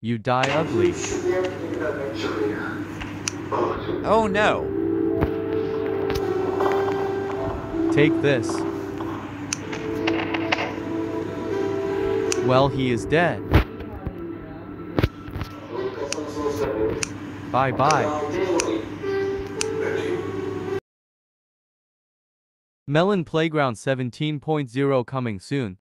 You die ugly. Oh no! Take this. Well, he is dead. Bye bye. Melon Playground 17.0 coming soon.